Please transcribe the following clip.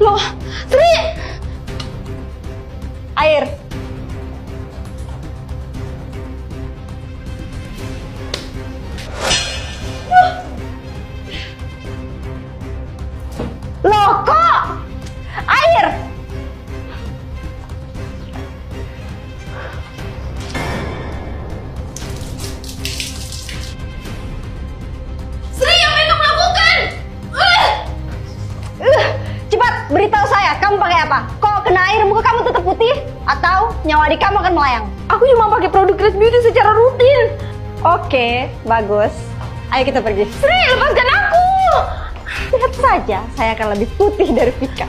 Loh, Sri! Air. Loh, kok? Beritahu saya, kamu pakai apa? Kok kena air muka kamu tetap putih? Atau nyawa adik kamu akan melayang? Aku cuma pakai produk Grace Beauty secara rutin. Oke, bagus. Ayo kita pergi. Sri, lepaskan aku! Lihat saja, saya akan lebih putih dari Vika.